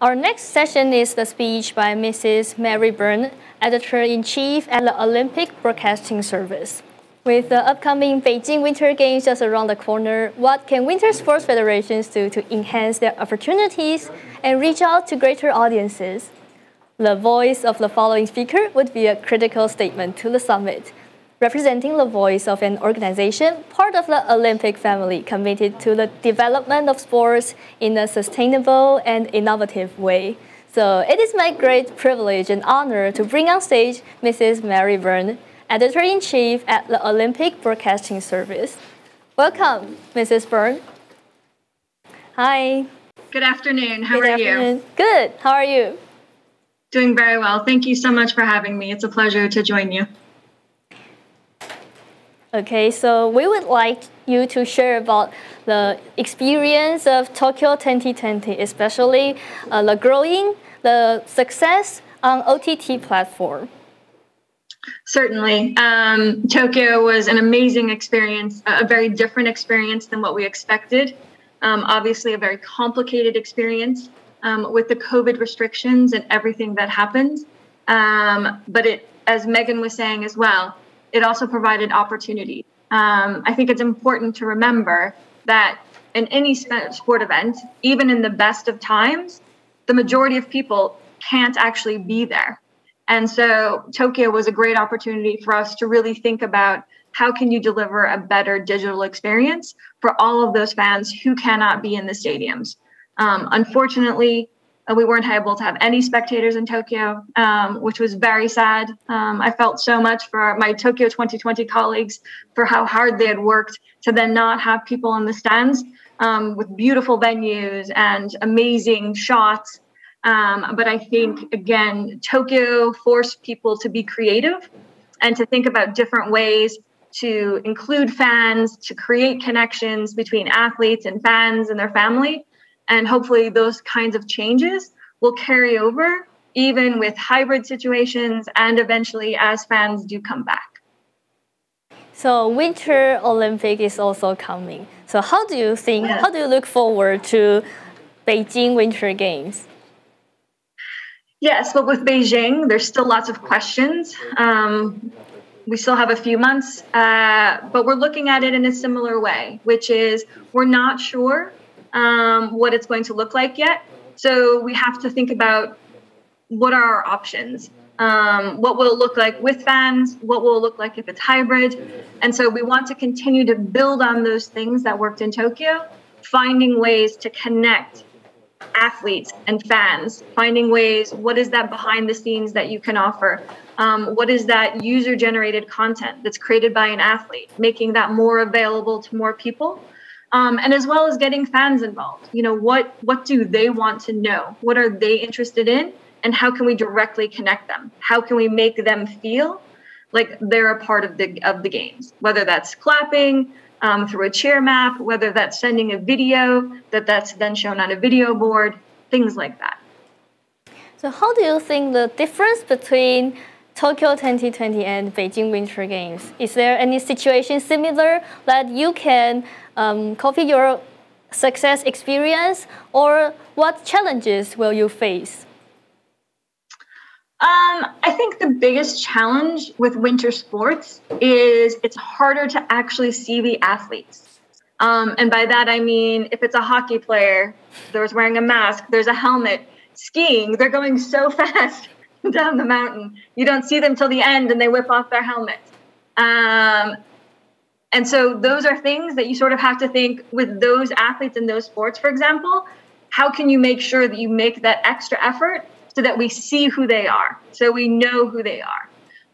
Our next session is the speech by Mrs. Mary Byrne, Editor-in-Chief at the Olympic Broadcasting Service. With the upcoming Beijing Winter Games just around the corner, what can winter sports federations do to enhance their opportunities and reach out to greater audiences? The voice of the following speaker would be a critical statement to the summit, representing the voice of an organization part of the Olympic family committed to the development of sports in a sustainable and innovative way. So it is my great privilege and honor to bring on stage Mrs. Mary Byrne, Editor-in-Chief at the Olympic Broadcasting Service. Welcome, Mrs. Byrne. Hi. Good afternoon. How Good are afternoon. you? Good. How are you? Doing very well. Thank you so much for having me. It's a pleasure to join you. Okay, so we would like you to share about the experience of Tokyo 2020, especially uh, the growing, the success on OTT platform. Certainly. Um, Tokyo was an amazing experience, a very different experience than what we expected. Um, obviously, a very complicated experience um, with the COVID restrictions and everything that happened. Um, but it, as Megan was saying as well, it also provided opportunity. Um, I think it's important to remember that in any sport event, even in the best of times, the majority of people can't actually be there. And so Tokyo was a great opportunity for us to really think about how can you deliver a better digital experience for all of those fans who cannot be in the stadiums. Um, unfortunately, we weren't able to have any spectators in Tokyo, um, which was very sad. Um, I felt so much for my Tokyo 2020 colleagues for how hard they had worked to then not have people in the stands um, with beautiful venues and amazing shots um, but I think, again, Tokyo forced people to be creative and to think about different ways to include fans, to create connections between athletes and fans and their family. And hopefully, those kinds of changes will carry over even with hybrid situations and eventually as fans do come back. So Winter Olympic is also coming. So how do you think, how do you look forward to Beijing Winter Games? Yes, but with Beijing, there's still lots of questions. Um, we still have a few months, uh, but we're looking at it in a similar way, which is we're not sure um, what it's going to look like yet. So we have to think about what are our options. Um, what will it look like with fans? What will it look like if it's hybrid? And so we want to continue to build on those things that worked in Tokyo, finding ways to connect athletes and fans, finding ways, what is that behind the scenes that you can offer? Um, what is that user generated content that's created by an athlete, making that more available to more people? Um, and as well as getting fans involved. You know, what what do they want to know? What are they interested in? And how can we directly connect them? How can we make them feel like they're a part of the of the games? Whether that's clapping, um, through a cheer map, whether that's sending a video that that's then shown on a video board, things like that. So how do you think the difference between Tokyo 2020 and Beijing Winter Games? Is there any situation similar that you can um, copy your success experience or what challenges will you face? Um, I think the biggest challenge with winter sports is it's harder to actually see the athletes. Um, and by that, I mean, if it's a hockey player, there's wearing a mask, there's a helmet, skiing, they're going so fast down the mountain. You don't see them till the end and they whip off their helmet. Um, and so those are things that you sort of have to think with those athletes in those sports, for example, how can you make sure that you make that extra effort so that we see who they are, so we know who they are.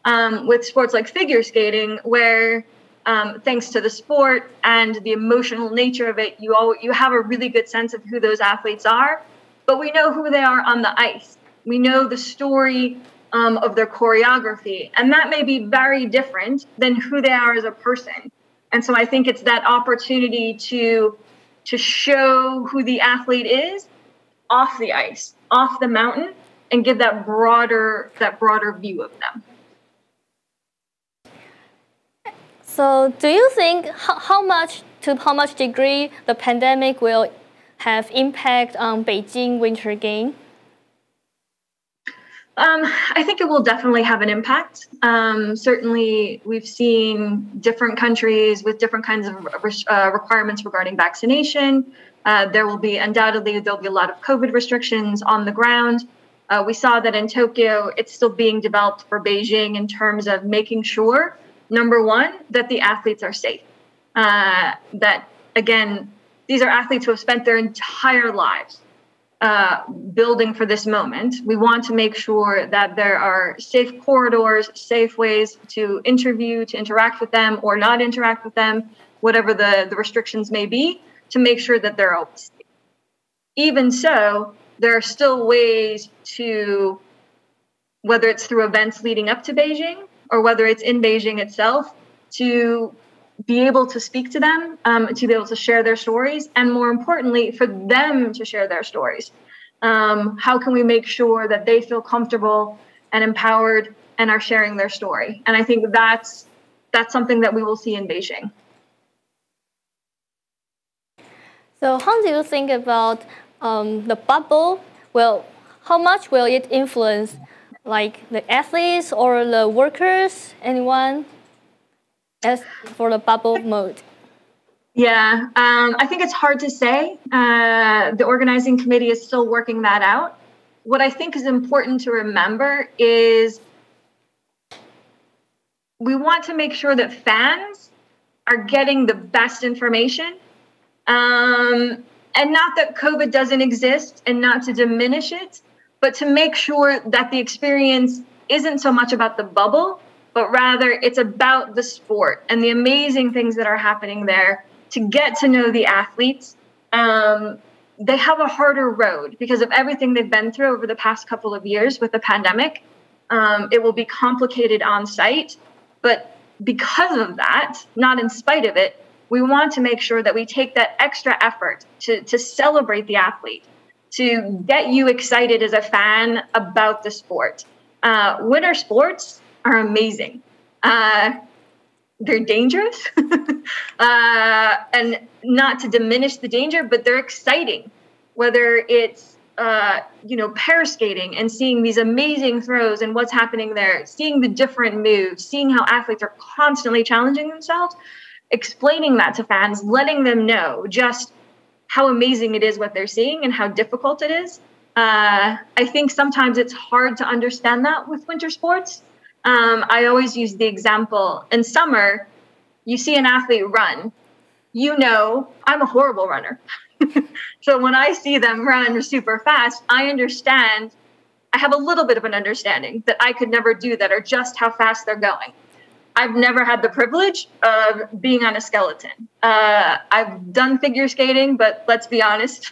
Um, with sports like figure skating, where um, thanks to the sport and the emotional nature of it, you all you have a really good sense of who those athletes are, but we know who they are on the ice. We know the story um, of their choreography, and that may be very different than who they are as a person. And so I think it's that opportunity to to show who the athlete is off the ice, off the mountain, and give that broader that broader view of them. So, do you think how, how much to how much degree the pandemic will have impact on Beijing Winter Game? Um, I think it will definitely have an impact. Um, certainly, we've seen different countries with different kinds of uh, requirements regarding vaccination. Uh, there will be undoubtedly there'll be a lot of COVID restrictions on the ground. Uh, we saw that in Tokyo, it's still being developed for Beijing in terms of making sure, number one, that the athletes are safe. Uh, that again, these are athletes who have spent their entire lives uh, building for this moment. We want to make sure that there are safe corridors, safe ways to interview, to interact with them or not interact with them, whatever the, the restrictions may be, to make sure that they're all safe. Even so, there are still ways to, whether it's through events leading up to Beijing or whether it's in Beijing itself, to be able to speak to them, um, to be able to share their stories, and more importantly, for them to share their stories. Um, how can we make sure that they feel comfortable and empowered and are sharing their story? And I think that's that's something that we will see in Beijing. So, how do you think about um, the bubble? Well, how much will it influence, like the athletes or the workers? Anyone? As for the bubble mode? Yeah, um, I think it's hard to say. Uh, the organizing committee is still working that out. What I think is important to remember is we want to make sure that fans are getting the best information. Um, and not that COVID doesn't exist and not to diminish it, but to make sure that the experience isn't so much about the bubble but rather it's about the sport and the amazing things that are happening there to get to know the athletes. Um, they have a harder road because of everything they've been through over the past couple of years with the pandemic. Um, it will be complicated on site, but because of that, not in spite of it, we want to make sure that we take that extra effort to, to celebrate the athlete, to get you excited as a fan about the sport. Uh, winter sports are amazing. Uh, they're dangerous, uh, and not to diminish the danger, but they're exciting. Whether it's uh, you know pair skating and seeing these amazing throws and what's happening there, seeing the different moves, seeing how athletes are constantly challenging themselves, explaining that to fans, letting them know just how amazing it is what they're seeing and how difficult it is. Uh, I think sometimes it's hard to understand that with winter sports um, I always use the example in summer, you see an athlete run, you know, I'm a horrible runner. so when I see them run super fast, I understand, I have a little bit of an understanding that I could never do that or just how fast they're going. I've never had the privilege of being on a skeleton. Uh, I've done figure skating, but let's be honest,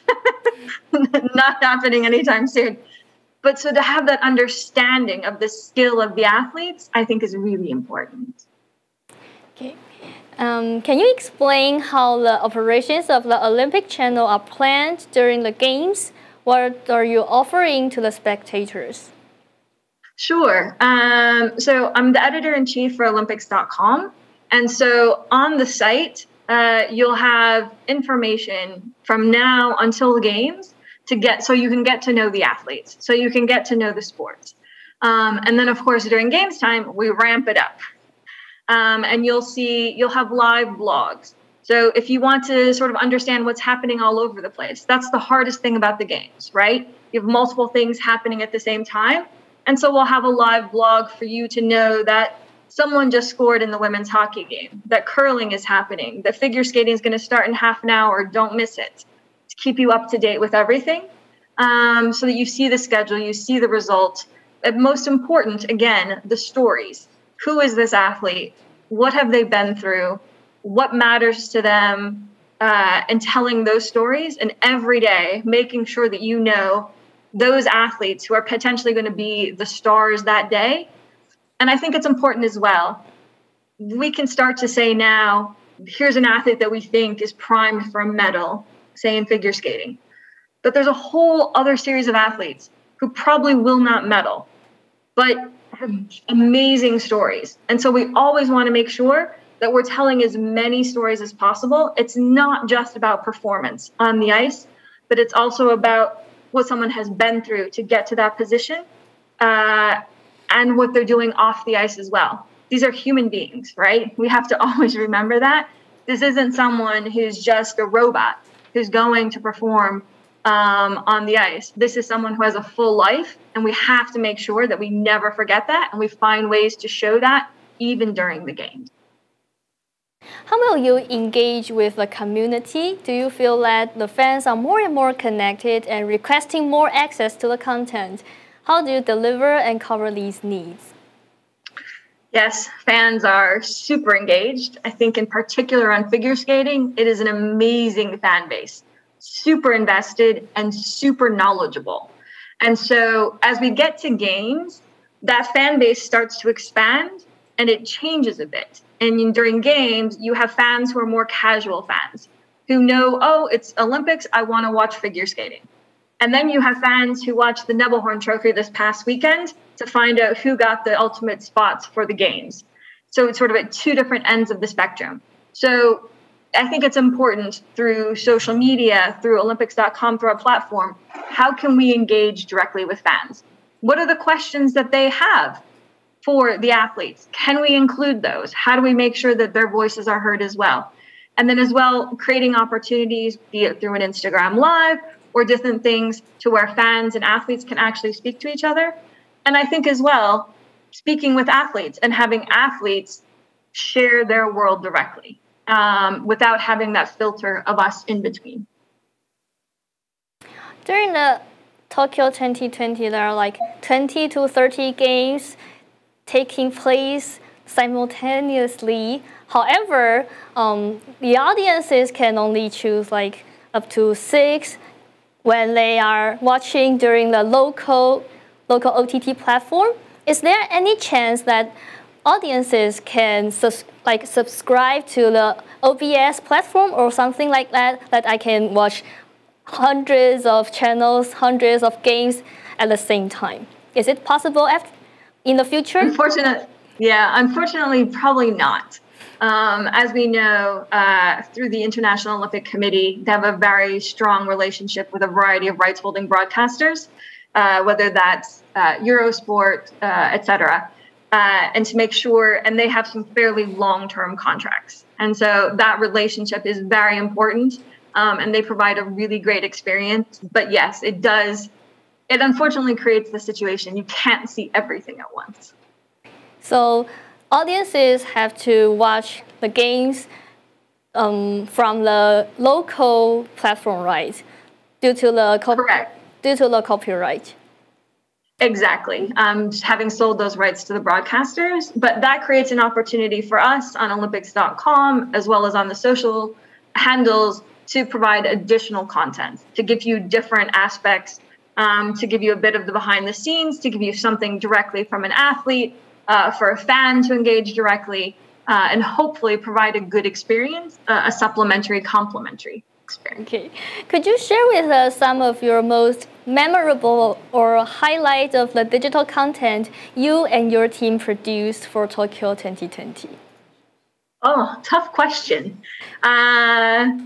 not happening anytime soon. But so to have that understanding of the skill of the athletes, I think is really important. Okay. Um, can you explain how the operations of the Olympic Channel are planned during the Games? What are you offering to the spectators? Sure. Um, so I'm the editor in chief for Olympics.com. And so on the site, uh, you'll have information from now until the Games to get so you can get to know the athletes, so you can get to know the sports. Um, and then, of course, during games time, we ramp it up. Um, and you'll see, you'll have live blogs. So if you want to sort of understand what's happening all over the place, that's the hardest thing about the games, right? You have multiple things happening at the same time. And so we'll have a live blog for you to know that someone just scored in the women's hockey game, that curling is happening, that figure skating is going to start in half an hour, don't miss it keep you up to date with everything um, so that you see the schedule, you see the result. And most important, again, the stories. Who is this athlete? What have they been through? What matters to them? Uh, and telling those stories, and every day making sure that you know those athletes who are potentially going to be the stars that day. And I think it's important as well. We can start to say now, here's an athlete that we think is primed for a medal say in figure skating. But there's a whole other series of athletes who probably will not medal, but have amazing stories. And so we always want to make sure that we're telling as many stories as possible. It's not just about performance on the ice, but it's also about what someone has been through to get to that position. uh, and what they're doing off the ice as well. These are human beings, right? We have to always remember that. This isn't someone who's just a robot who's going to perform um, on the ice. This is someone who has a full life, and we have to make sure that we never forget that and we find ways to show that even during the games. How will you engage with the community? Do you feel that the fans are more and more connected and requesting more access to the content? How do you deliver and cover these needs? Yes, fans are super engaged. I think, in particular, on figure skating, it is an amazing fan base, super invested and super knowledgeable. And so, as we get to games, that fan base starts to expand and it changes a bit. And during games, you have fans who are more casual fans who know, oh, it's Olympics, I want to watch figure skating. And then you have fans who watched the Nebelhorn Trophy this past weekend to find out who got the ultimate spots for the games. So it's sort of at two different ends of the spectrum. So I think it's important through social media, through Olympics.com, through our platform, how can we engage directly with fans? What are the questions that they have for the athletes? Can we include those? How do we make sure that their voices are heard as well? And then, as well, creating opportunities, be it through an Instagram Live or different things to where fans and athletes can actually speak to each other. And I think as well, speaking with athletes and having athletes share their world directly um, without having that filter of us in between. During the Tokyo 2020, there are like 20 to 30 games taking place simultaneously. However, um, the audiences can only choose like up to six when they are watching during the local, local OTT platform, is there any chance that audiences can sus like subscribe to the OBS platform or something like that, that I can watch hundreds of channels, hundreds of games at the same time? Is it possible in the future? Unfortunately, yeah, unfortunately, probably not. Um, as we know, uh, through the International Olympic Committee, they have a very strong relationship with a variety of rights holding broadcasters, uh, whether that's uh, Eurosport, uh, et cetera, uh, and to make sure, and they have some fairly long term contracts. And so that relationship is very important, um, and they provide a really great experience. But yes, it does, it unfortunately creates the situation you can't see everything at once. So, audiences have to watch the games um, from the local platform right due to the correct due to the copyright. Exactly. Um, having sold those rights to the broadcasters, but that creates an opportunity for us on Olympics.com as well as on the social handles to provide additional content to give you different aspects, um, to give you a bit of the behind the scenes, to give you something directly from an athlete, uh, for a fan to engage directly, uh, and hopefully provide a good experience, uh, a supplementary, complementary. Okay. Could you share with us some of your most memorable or highlight of the digital content you and your team produced for Tokyo 2020? Oh, tough question. Uh,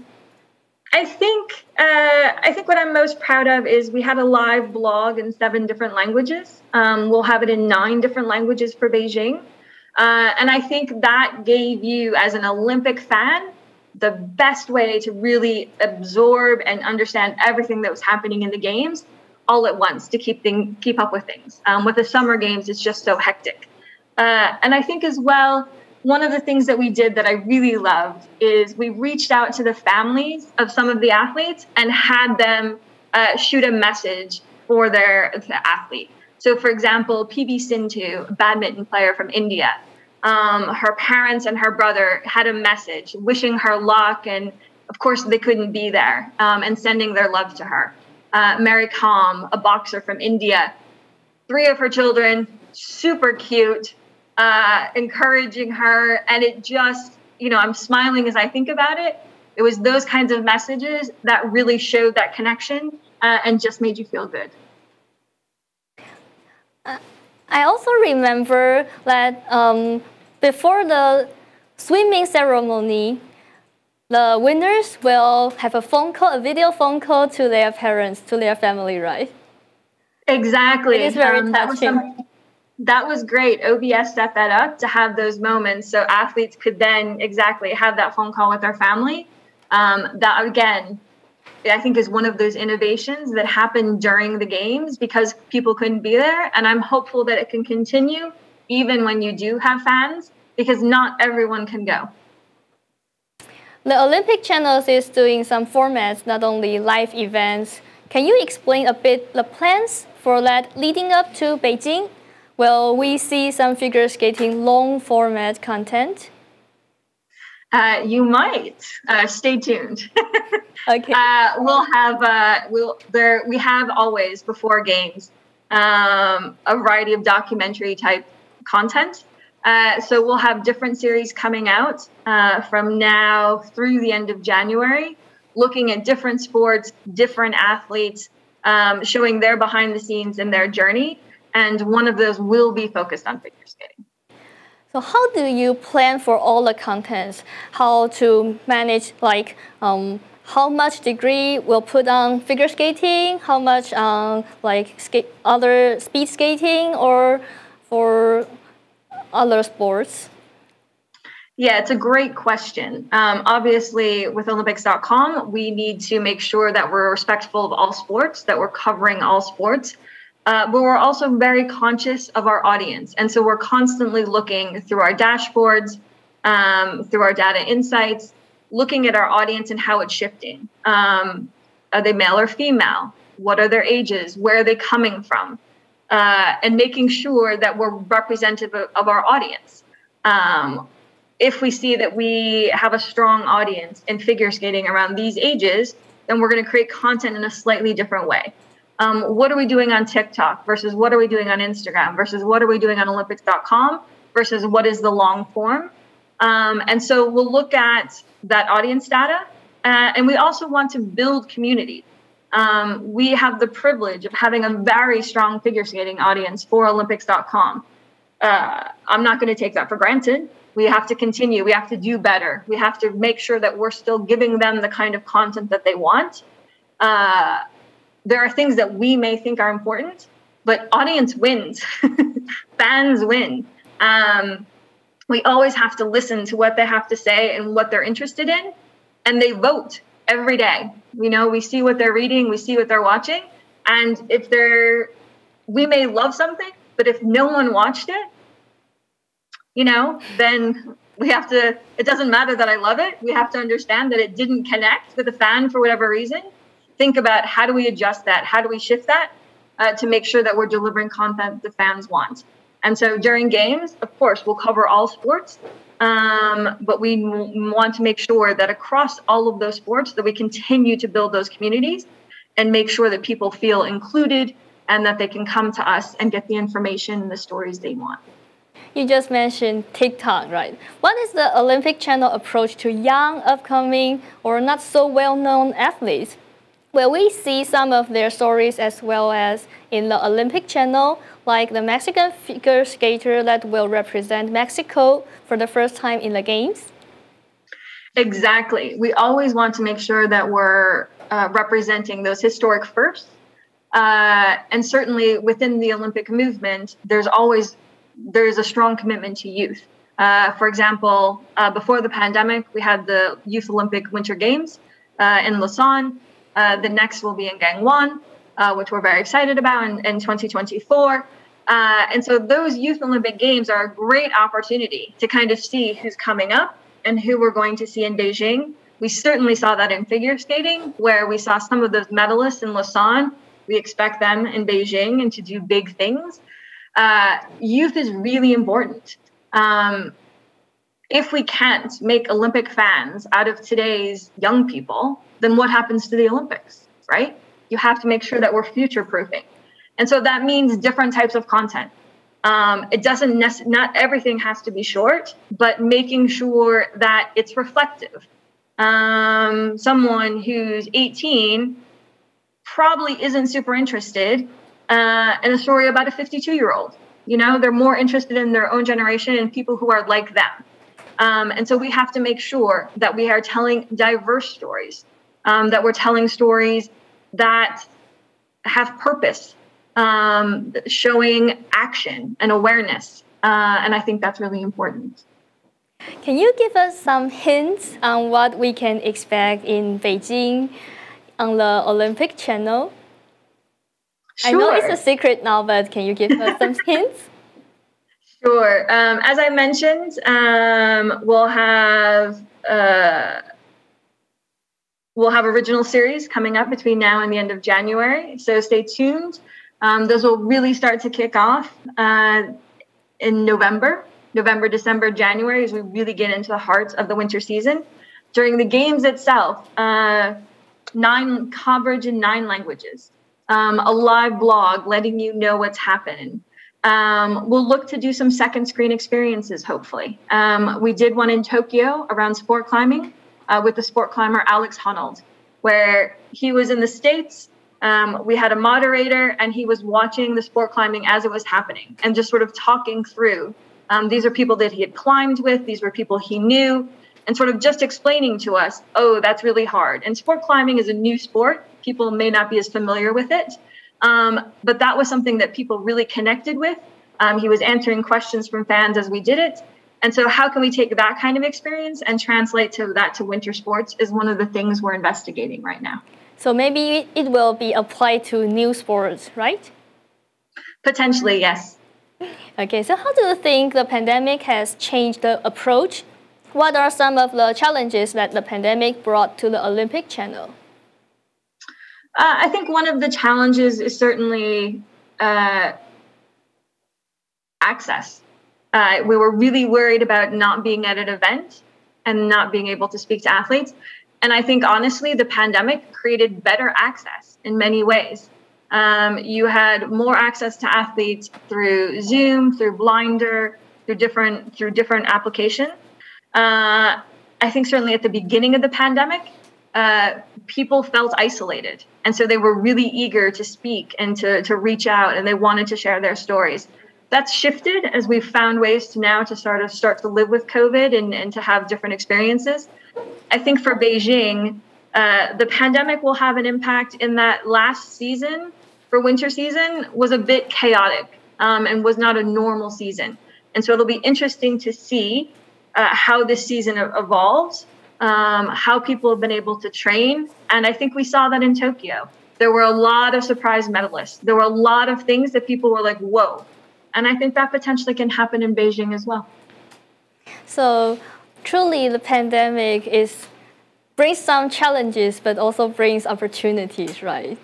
I think uh, I think what I'm most proud of is we had a live blog in seven different languages. Um, we'll have it in nine different languages for Beijing, uh, and I think that gave you, as an Olympic fan, the best way to really absorb and understand everything that was happening in the games all at once to keep thing, keep up with things. Um, with the summer games, it's just so hectic, uh, and I think as well one of the things that we did that I really loved is we reached out to the families of some of the athletes and had them uh, shoot a message for their the athlete. So, for example, PV Sindhu, badminton player from India, um, her parents and her brother had a message wishing her luck, and of course, they couldn't be there, um, and sending their love to her. Uh, Mary Kom, a boxer from India, three of her children, super cute, uh, encouraging her. And it just, you know, I'm smiling as I think about it. It was those kinds of messages that really showed that connection uh, and just made you feel good. I also remember that um, before the swimming ceremony, the winners will have a phone call, a video phone call to their parents, to their family, right? Exactly. It is very um, touching. That was, that was great. OBS set that up to have those moments so athletes could then exactly have that phone call with their family. Um, that again, I think is one of those innovations that happened during the games because people couldn't be there. And I'm hopeful that it can continue even when you do have fans because not everyone can go. The Olympic channels is doing some formats, not only live events. Can you explain a bit the plans for that leading up to Beijing? Will we see some figure skating long format content? Uh, you might. Uh, stay tuned. okay. Uh, we'll have uh, we'll there we have always before games um, a variety of documentary type content. Uh, so we'll have different series coming out uh, from now through the end of January, looking at different sports, different athletes, um, showing their behind the scenes and their journey. And one of those will be focused on figure skating. So how do you plan for all the contents? How to manage like um, how much degree will put on figure skating? How much on like skate, other speed skating or for other sports? Yeah, it's a great question. Um, obviously, with Olympics.com, we need to make sure that we're respectful of all sports, that we're covering all sports. Uh, but we're also very conscious of our audience. And so we're constantly looking through our dashboards, um, through our data insights, looking at our audience and how it's shifting. Um, are they male or female? What are their ages? Where are they coming from? Uh, and making sure that we're representative of, of our audience. Um, if we see that we have a strong audience in figure skating around these ages, then we're going to create content in a slightly different way um, what are we doing on TikTok versus what are we doing on Instagram versus what are we doing on Olympics.com versus what is the long form. Um, and so we'll look at that audience data. Uh, and we also want to build community. Um, we have the privilege of having a very strong figure skating audience for Olympics.com. Uh, I'm not going to take that for granted. We have to continue. We have to do better. We have to make sure that we're still giving them the kind of content that they want. Uh, there are things that we may think are important, but audience wins, fans win. Um, we always have to listen to what they have to say and what they're interested in, and they vote every day. You know, we see what they're reading, we see what they're watching, and if they're, we may love something, but if no one watched it, you know, then we have to. It doesn't matter that I love it. We have to understand that it didn't connect with a fan for whatever reason, think about how do we adjust that? How do we shift that uh, to make sure that we're delivering content the fans want? And so during games, of course, we'll cover all sports, um, but we m- want to make sure that across all of those sports that we continue to build those communities and make sure that people feel included and that they can come to us and get the information and the stories they want. You just mentioned TikTok, right? What is the Olympic Channel approach to young, upcoming, or not so well known athletes? Will we see some of their stories as well as in the Olympic channel, like the Mexican figure skater that will represent Mexico for the first time in the Games? Exactly. We always want to make sure that we're uh, representing those historic firsts. Uh, and certainly within the Olympic movement, there's always there's a strong commitment to youth. Uh, for example, uh, before the pandemic, we had the Youth Olympic Winter Games uh, in Lausanne. Uh, the next will be in Gangwon, uh, which we're very excited about in, in 2024. Uh, and so those Youth Olympic Games are a great opportunity to kind of see who's coming up and who we're going to see in Beijing. We certainly saw that in figure skating, where we saw some of those medalists in Lausanne. We expect them in Beijing and to do big things. Uh, youth is really important. Um, if we can't make Olympic fans out of today's young people, then what happens to the Olympics, right? You have to make sure that we're future proofing. And so that means different types of content. Um, it doesn't not everything has to be short, but making sure that it's reflective. Um, someone who's 18 probably isn't super interested uh, in a story about a 52 year old. You know, they're more interested in their own generation and people who are like them. Um, and so we have to make sure that we are telling diverse stories um, that we're telling stories that have purpose um, showing action and awareness. Uh, and I think that's really important. Can you give us some hints on what we can expect in Beijing on the Olympic channel? Sure. I know it's a secret now, but can you give us some hints? Sure. Um, as I mentioned, um, we'll have uh, we'll have original series coming up between now and the end of January. So stay tuned. Um, those will really start to kick off uh, in November, November, December, January, as we really get into the heart of the winter season. During the games itself, uh, nine coverage in nine languages, um, a live blog letting you know what's happening. Um, we'll look to do some second screen experiences, hopefully. Um, we did one in Tokyo around sport climbing uh, with the sport climber Alex Honnold, where he was in the States. Um, we had a moderator and he was watching the sport climbing as it was happening and just sort of talking through. Um, these are people that he had climbed with, these were people he knew, and sort of just explaining to us, oh, that's really hard. And sport climbing is a new sport. People may not be as familiar with it. Um, but that was something that people really connected with. Um, he was answering questions from fans as we did it. And so, how can we take that kind of experience and translate to that to winter sports is one of the things we're investigating right now. So maybe it will be applied to new sports, right? Potentially, yes. Okay, so how do you think the pandemic has changed the approach? What are some of the challenges that the pandemic brought to the Olympic channel? Uh, I think one of the challenges is certainly uh, access. Uh, we were really worried about not being at an event and not being able to speak to athletes. And I think honestly, the pandemic created better access in many ways. Um, you had more access to athletes through Zoom, through Blinder, through different through different applications. Uh, I think certainly at the beginning of the pandemic, uh, people felt isolated. And so they were really eager to speak and to, to reach out and they wanted to share their stories. That's shifted as we've found ways to now to sort of start to live with COVID and, and to have different experiences. I think for Beijing, uh, the pandemic will have an impact in that last season for winter season was a bit chaotic um, and was not a normal season. And so it'll be interesting to see uh, how this season evolves um, how people have been able to train. And I think we saw that in Tokyo. There were a lot of surprise medalists. There were a lot of things that people were like, whoa. And I think that potentially can happen in Beijing as well. So truly the pandemic is brings some challenges but also brings opportunities, right?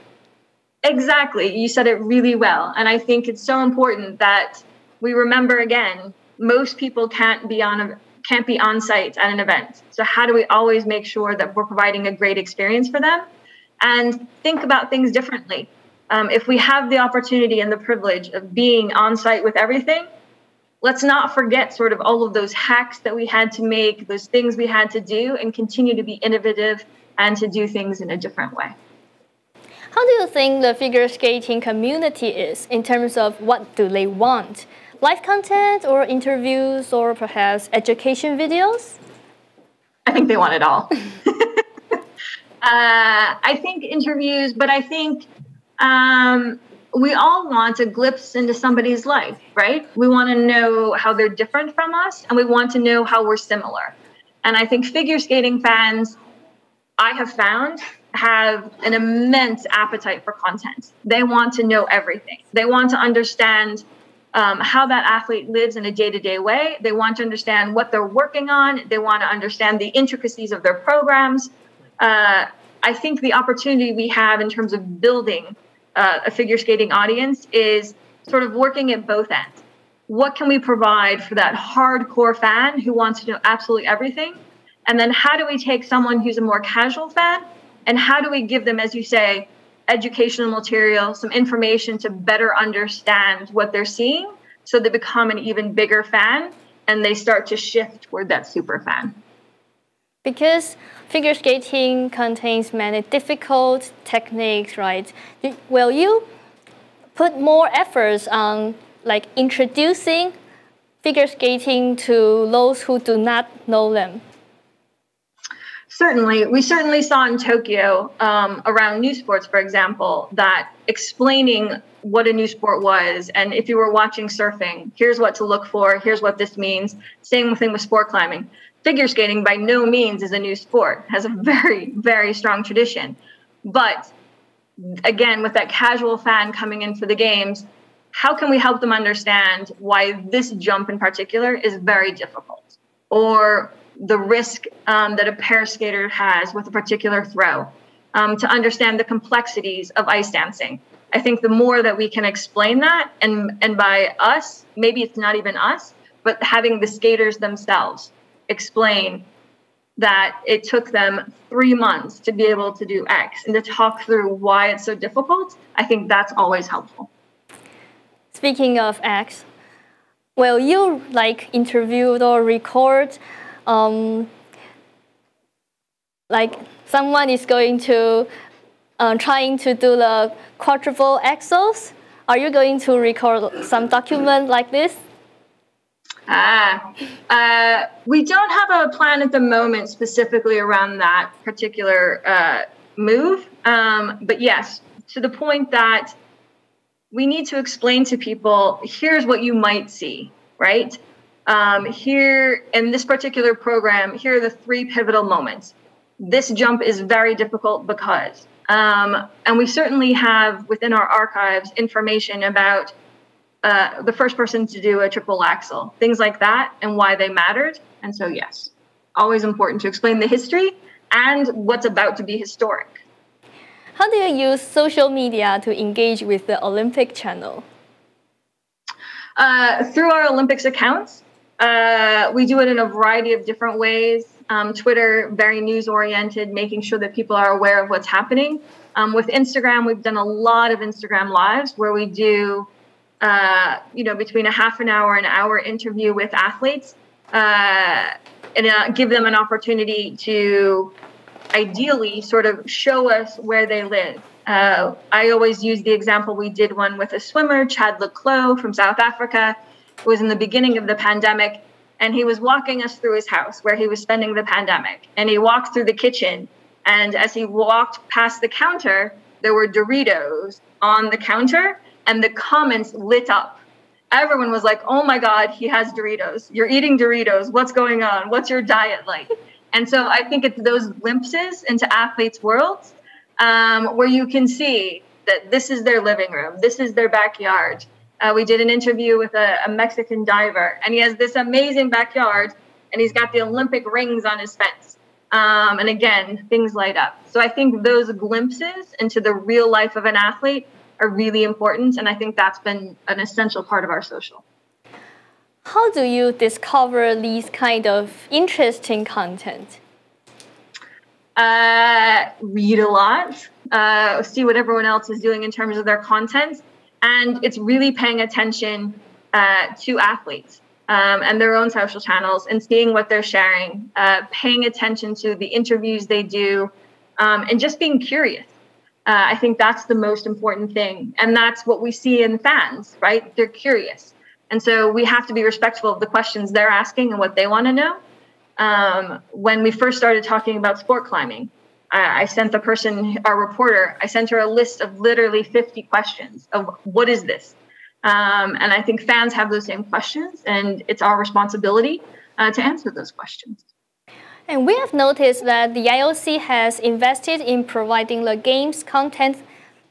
Exactly. You said it really well. And I think it's so important that we remember again, most people can't be on a can't be on site at an event. So, how do we always make sure that we're providing a great experience for them and think about things differently? Um, if we have the opportunity and the privilege of being on site with everything, let's not forget sort of all of those hacks that we had to make, those things we had to do, and continue to be innovative and to do things in a different way. How do you think the figure skating community is in terms of what do they want? Live content or interviews or perhaps education videos? I think they want it all. uh, I think interviews, but I think um, we all want a glimpse into somebody's life, right? We want to know how they're different from us and we want to know how we're similar. And I think figure skating fans, I have found, have an immense appetite for content. They want to know everything, they want to understand um, how that athlete lives in a day to day way. They want to understand what they're working on, they want to understand the intricacies of their programs. Uh, I think the opportunity we have in terms of building uh, a figure skating audience is sort of working at both ends. What can we provide for that hardcore fan who wants to know absolutely everything? And then how do we take someone who's a more casual fan and how do we give them, as you say, educational material, some information to better understand what they're seeing so they become an even bigger fan and they start to shift toward that super fan. Because figure skating contains many difficult techniques, right? Will you put more efforts on like introducing figure skating to those who do not know them? Certainly. We certainly saw in Tokyo um, around new sports, for example, that explaining what a new sport was and if you were watching surfing, here's what to look for, here's what this means. Same thing with sport climbing. Figure skating by no means is a new sport, has a very, very strong tradition. But again, with that casual fan coming in for the games, how can we help them understand why this jump in particular is very difficult? Or the risk um, that a pair skater has with a particular throw, um, to understand the complexities of ice dancing. I think the more that we can explain that, and and by us, maybe it's not even us, but having the skaters themselves explain that it took them three months to be able to do X and to talk through why it's so difficult, I think that's always helpful. Speaking of X, will you like interview or record um, like someone is going to uh, trying to do the quadruple axels. Are you going to record some document like this? Ah, uh, we don't have a plan at the moment specifically around that particular uh, move. Um, but yes, to the point that we need to explain to people here's what you might see, right? Um, here in this particular program, here are the three pivotal moments. This jump is very difficult because, um, and we certainly have within our archives information about uh, the first person to do a triple axel, things like that, and why they mattered. And so, yes, always important to explain the history and what's about to be historic. How do you use social media to engage with the Olympic channel? Uh, through our Olympics accounts. Uh, we do it in a variety of different ways. Um, Twitter, very news oriented, making sure that people are aware of what's happening. Um, with Instagram, we've done a lot of Instagram lives where we do, uh, you know, between a half an hour and hour interview with athletes uh, and uh, give them an opportunity to ideally sort of show us where they live. Uh, I always use the example we did one with a swimmer, Chad le Clos from South Africa it was in the beginning of the pandemic, and he was walking us through his house where he was spending the pandemic. And he walked through the kitchen, and as he walked past the counter, there were Doritos on the counter, and the comments lit up. Everyone was like, "Oh my God, he has Doritos! You're eating Doritos! What's going on? What's your diet like?" And so I think it's those glimpses into athletes' worlds um, where you can see that this is their living room, this is their backyard, uh, we did an interview with a, a, Mexican diver, and he has this amazing backyard, and he's got the Olympic rings on his fence. Um, and again, things light up. So I think those glimpses into the real life of an athlete are really important, and I think that's been an essential part of our social. How do you discover these kind of interesting content? Uh, read a lot, uh, see what everyone else is doing in terms of their content, and it's really paying attention uh, to athletes um, and their own social channels and seeing what they're sharing, uh, paying attention to the interviews they do, um, and just being curious. Uh, I think that's the most important thing. And that's what we see in fans, right? They're curious. And so we have to be respectful of the questions they're asking and what they want to know. Um, when we first started talking about sport climbing, I sent the person, our reporter, I sent her a list of literally 50 questions of what is this? Um, and I think fans have those same questions, and it's our responsibility uh, to answer those questions. And we have noticed that the IOC has invested in providing the games content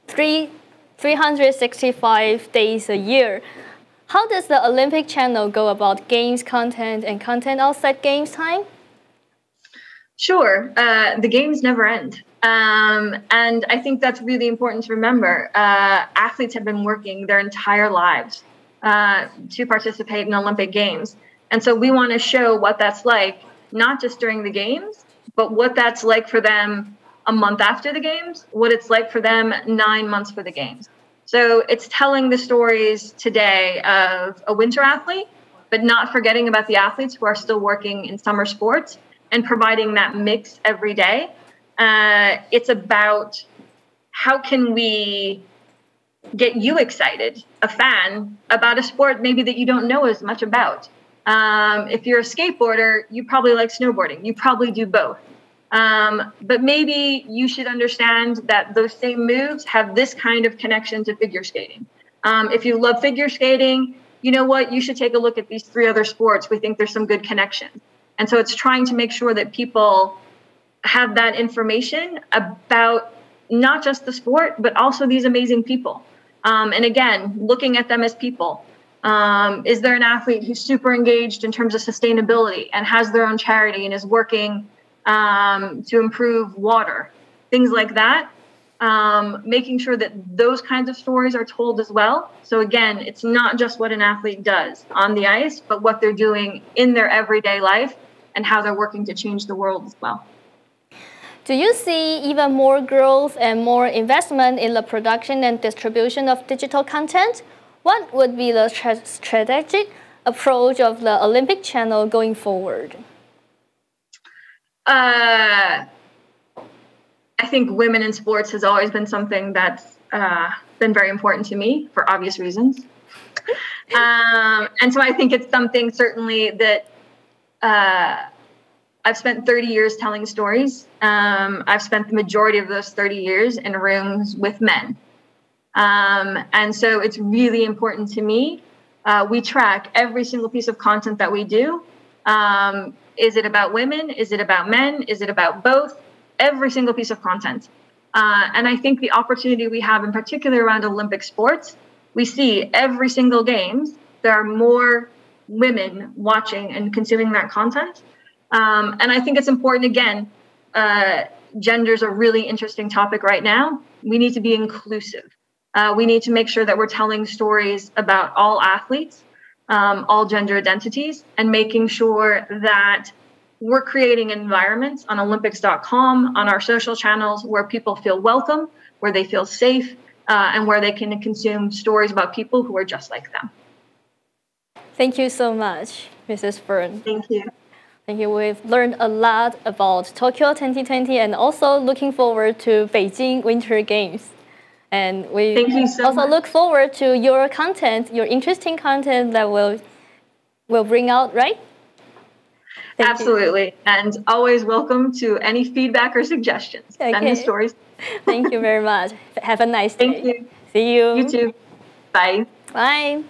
three, 365 days a year. How does the Olympic Channel go about games content and content outside games time? Sure. Uh, the games never end. Um, and I think that's really important to remember. Uh, athletes have been working their entire lives uh, to participate in Olympic Games. And so we want to show what that's like, not just during the Games, but what that's like for them a month after the Games, what it's like for them nine months for the Games. So it's telling the stories today of a winter athlete, but not forgetting about the athletes who are still working in summer sports and providing that mix every day. Uh, it's about how can we get you excited, a fan, about a sport maybe that you don't know as much about. Um, if you're a skateboarder, you probably like snowboarding. You probably do both. Um, but maybe you should understand that those same moves have this kind of connection to figure skating. Um, if you love figure skating, you know what? You should take a look at these three other sports. We think there's some good connections. And so it's trying to make sure that people have that information about not just the sport, but also these amazing people. Um, and again, looking at them as people. Um, is there an athlete who's super engaged in terms of sustainability and has their own charity and is working um, to improve water? Things like that. Um, making sure that those kinds of stories are told as well. So, again, it's not just what an athlete does on the ice, but what they're doing in their everyday life and how they're working to change the world as well. Do you see even more growth and more investment in the production and distribution of digital content? What would be the strategic approach of the Olympic Channel going forward? Uh, I think women in sports has always been something that's uh, been very important to me for obvious reasons. Um, and so I think it's something certainly that uh, I've spent 30 years telling stories. Um, I've spent the majority of those 30 years in rooms with men. Um, and so it's really important to me. Uh, we track every single piece of content that we do. Um, is it about women? Is it about men? Is it about both? Every single piece of content. Uh, and I think the opportunity we have, in particular around Olympic sports, we see every single games, there are more women watching and consuming that content. Um, and I think it's important, again, uh, gender is a really interesting topic right now. We need to be inclusive. Uh, we need to make sure that we're telling stories about all athletes, um, all gender identities, and making sure that we're creating environments on Olympics.com, on our social channels, where people feel welcome, where they feel safe, uh, and where they can consume stories about people who are just like them. Thank you so much, Mrs. Byrne. Thank you. Thank you. We've learned a lot about Tokyo 2020 and also looking forward to Beijing Winter Games. And we so also much. look forward to your content, your interesting content that will will bring out, right? Thank Absolutely. You. And always welcome to any feedback or suggestions. Okay. Send stories. Thank you very much. Have a nice day. Thank you. See you. You too. Bye. Bye.